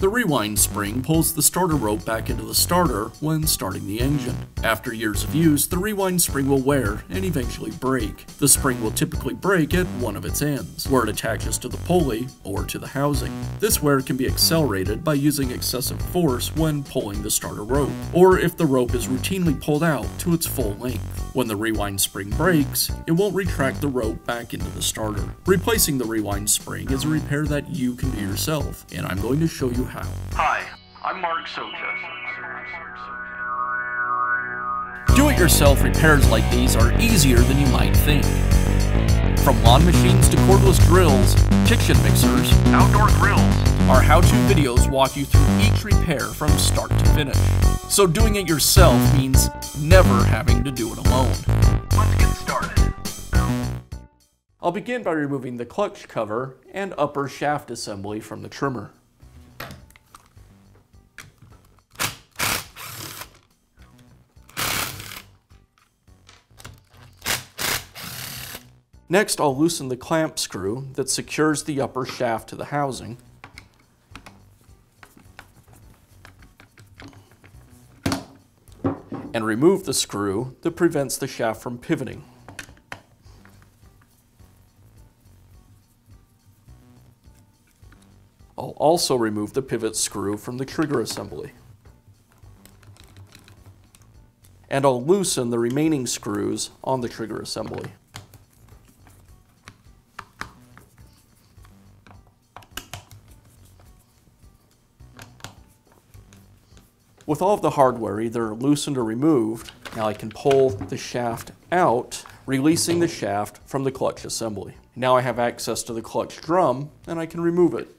The rewind spring pulls the starter rope back into the starter when starting the engine. After years of use, the rewind spring will wear and eventually break. The spring will typically break at one of its ends, where it attaches to the pulley or to the housing. This wear can be accelerated by using excessive force when pulling the starter rope, or if the rope is routinely pulled out to its full length. When the rewind spring breaks, it won't retract the rope back into the starter. Replacing the rewind spring is a repair that you can do yourself, and I'm going to show you how. Hi, I'm Mark Soja. Do-it-yourself repairs like these are easier than you might think. From lawn machines to cordless drills, kitchen mixers, Outdoor grills. our how-to videos walk you through each repair from start to finish. So doing it yourself means never having to do it alone. Let's get started. I'll begin by removing the clutch cover and upper shaft assembly from the trimmer. Next, I'll loosen the clamp screw that secures the upper shaft to the housing. And remove the screw that prevents the shaft from pivoting. I'll also remove the pivot screw from the trigger assembly. And I'll loosen the remaining screws on the trigger assembly. With all of the hardware either loosened or removed, now I can pull the shaft out, releasing the shaft from the clutch assembly. Now I have access to the clutch drum and I can remove it.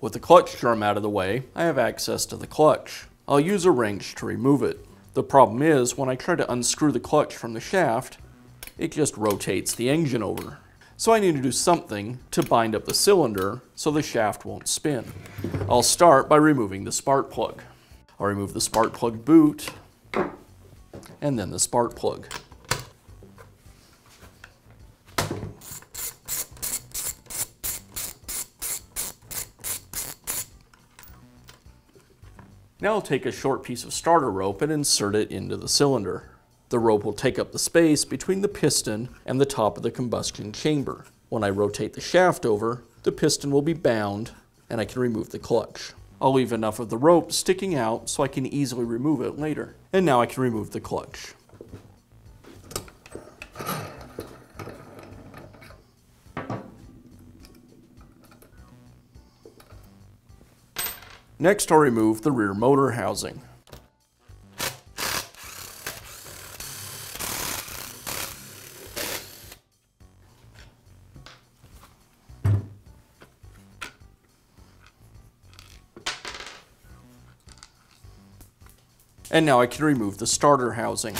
With the clutch drum out of the way, I have access to the clutch. I'll use a wrench to remove it. The problem is, when I try to unscrew the clutch from the shaft, it just rotates the engine over. So I need to do something to bind up the cylinder so the shaft won't spin. I'll start by removing the spark plug. I'll remove the spark plug boot, and then the spark plug. Now I'll take a short piece of starter rope and insert it into the cylinder. The rope will take up the space between the piston and the top of the combustion chamber. When I rotate the shaft over, the piston will be bound and I can remove the clutch. I'll leave enough of the rope sticking out so I can easily remove it later. And now I can remove the clutch. Next, I'll remove the rear motor housing. And now I can remove the starter housing.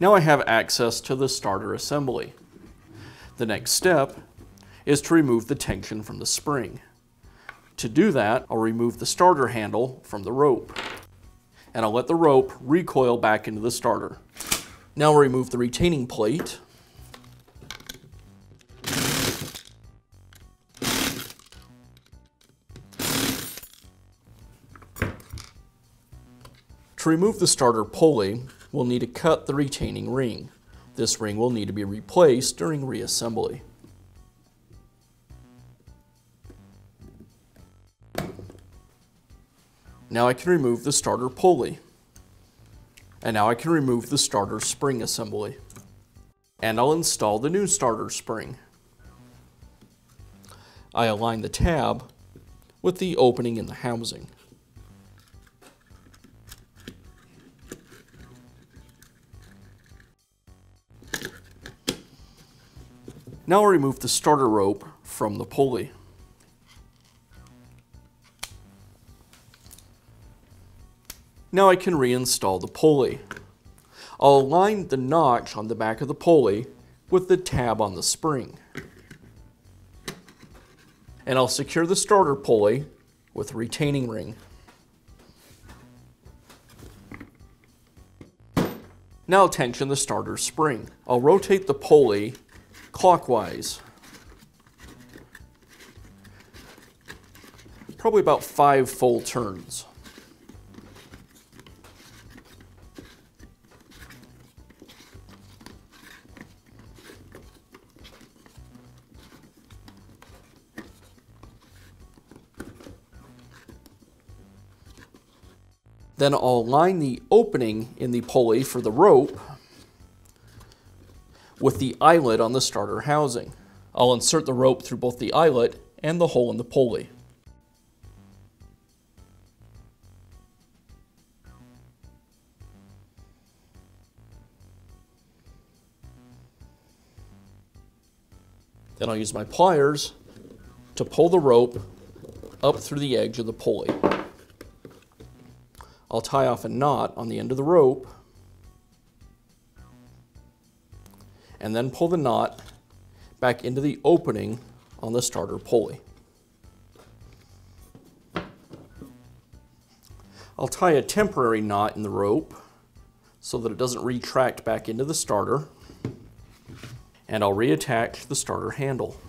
Now I have access to the starter assembly. The next step is to remove the tension from the spring. To do that, I'll remove the starter handle from the rope. And I'll let the rope recoil back into the starter. Now I'll remove the retaining plate. To remove the starter pulley, we'll need to cut the retaining ring. This ring will need to be replaced during reassembly. Now I can remove the starter pulley. And now I can remove the starter spring assembly. And I'll install the new starter spring. I align the tab with the opening in the housing. Now I'll remove the starter rope from the pulley. Now I can reinstall the pulley. I'll align the notch on the back of the pulley with the tab on the spring. And I'll secure the starter pulley with a retaining ring. Now tension the starter spring. I'll rotate the pulley clockwise. Probably about five full turns. Then I'll line the opening in the pulley for the rope with the eyelet on the starter housing. I'll insert the rope through both the eyelet and the hole in the pulley. Then I'll use my pliers to pull the rope up through the edge of the pulley. I'll tie off a knot on the end of the rope then pull the knot back into the opening on the starter pulley. I'll tie a temporary knot in the rope so that it doesn't retract back into the starter and I'll reattach the starter handle.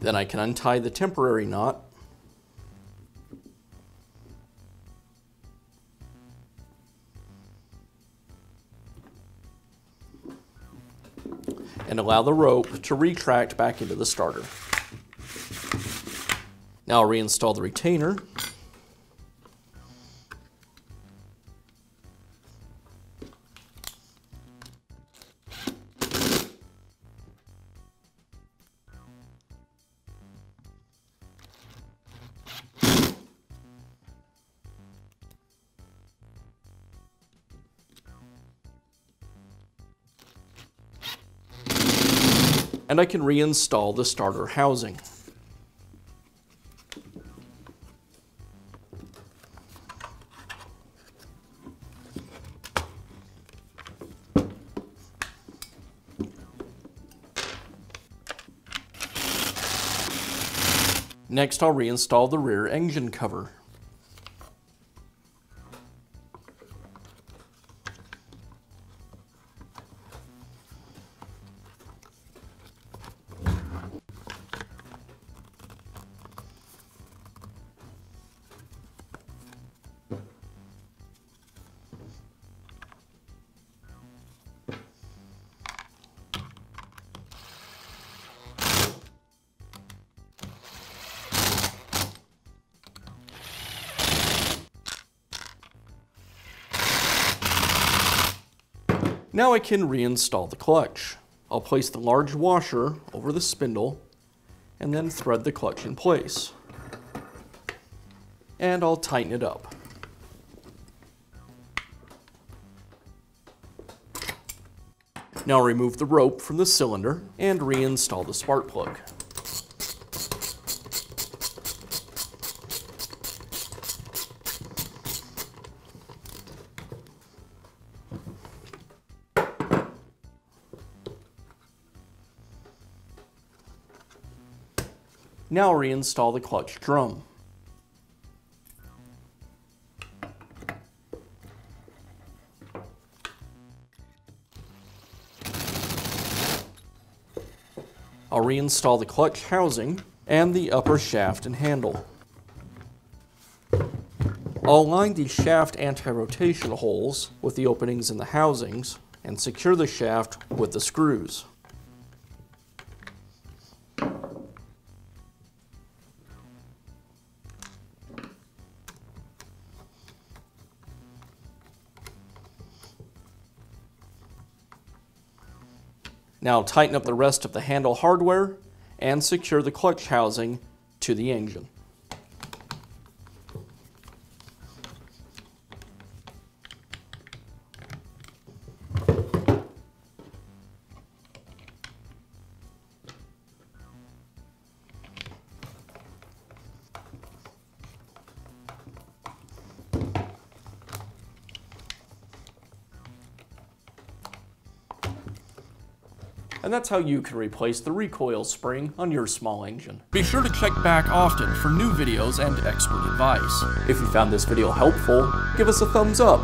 Then I can untie the temporary knot and allow the rope to retract back into the starter. Now I'll reinstall the retainer. And I can reinstall the starter housing. Next, I'll reinstall the rear engine cover. Now I can reinstall the clutch. I'll place the large washer over the spindle and then thread the clutch in place. And I'll tighten it up. Now remove the rope from the cylinder and reinstall the spark plug. Now reinstall the clutch drum. I'll reinstall the clutch housing and the upper shaft and handle. I'll align the shaft anti-rotation holes with the openings in the housings and secure the shaft with the screws. Now tighten up the rest of the handle hardware and secure the clutch housing to the engine. And that's how you can replace the recoil spring on your small engine. Be sure to check back often for new videos and expert advice. If you found this video helpful, give us a thumbs up